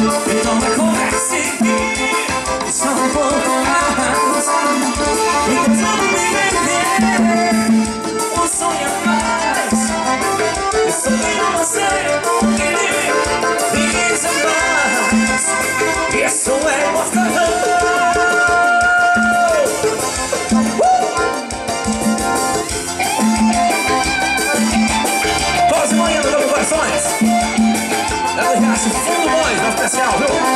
Então vai correr-se São poucas. E tentando me vender. O sonho é Eu sou de você Que me diz a paz Isso é gostoso uh! Corações! Cássio, fundo no especial, meu